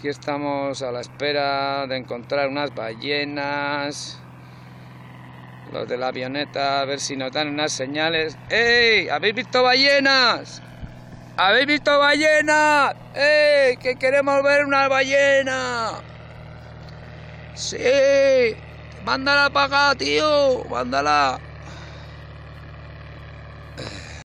Aquí estamos a la espera de encontrar unas ballenas. Los de la avioneta, a ver si nos dan unas señales. ¡Ey! ¿Habéis visto ballenas? ¿Habéis visto ballenas? ¡Ey! ¡Que queremos ver una ballena! ¡Sí! ¡Mándala para acá, tío! ¡Mándala!